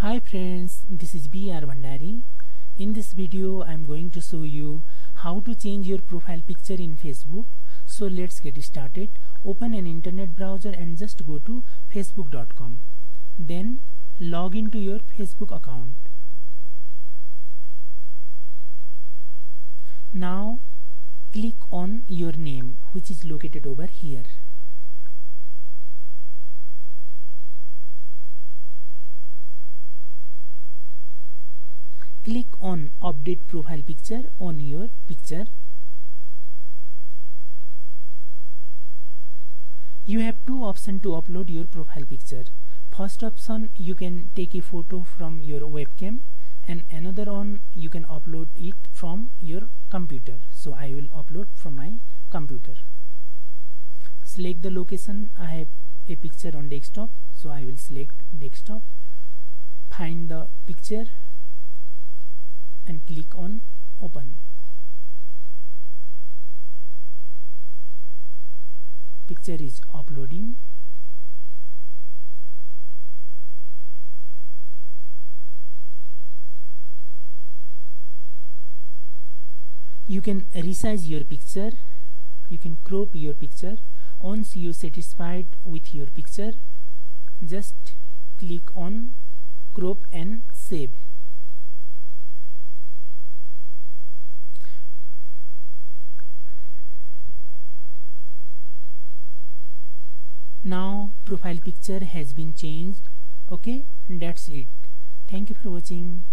Hi friends, this is B.R. Bhandari. In this video, I am going to show you how to change your profile picture in Facebook. So let's get started. Open an internet browser and just go to facebook.com. Then log into your Facebook account. Now click on your name which is located over here. Click on update profile picture on your picture. You have two options to upload your profile picture. First option you can take a photo from your webcam and another one you can upload it from your computer. So I will upload from my computer. Select the location. I have a picture on desktop so I will select desktop. Find the picture and click on open picture is uploading. You can resize your picture. You can crop your picture. Once you're satisfied with your picture just click on crop and save now profile picture has been changed. Okay that's it. Thank you for watching